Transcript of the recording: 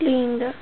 Linda.